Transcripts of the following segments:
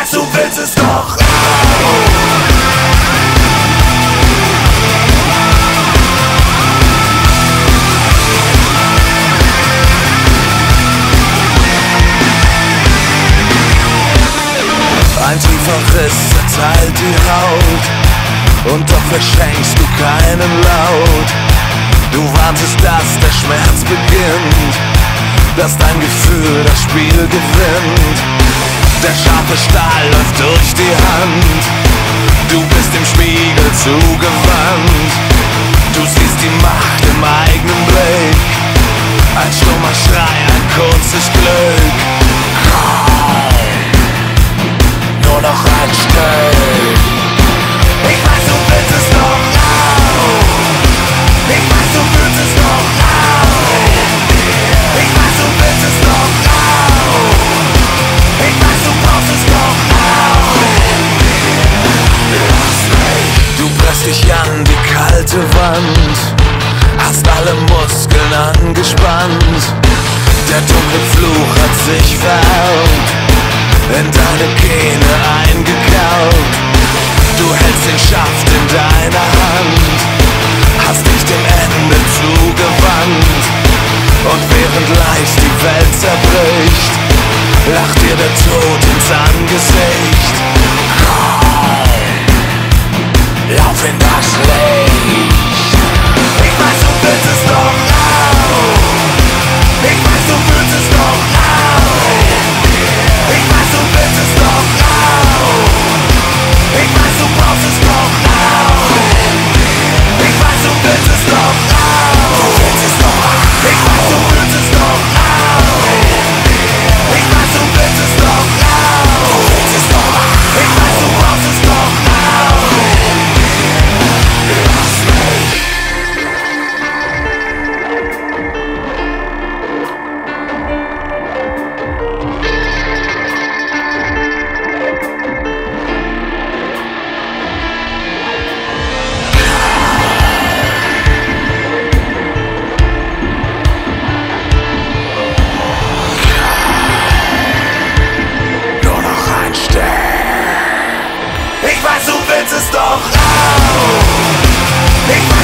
weiß, du willst es doch. Ein tiefer Riss zerteilt die Haut. Und doch verschenkst du keinen Laut. Du wartest, dass der Schmerz beginnt. Dass dein Gefühl das Spiel gewinnt Der scharfe Stahl läuft durch die Hand. Du bist dem Spiegel zugewandt. Du siehst die Macht im eigenen Blick. Ein stummer dich an die kalte Wand, hast alle Muskeln angespannt. Der dunkle Fluch hat sich vererbt in deine Gene eingekaut. Du hältst den Schaft in deiner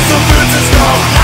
the birds are gone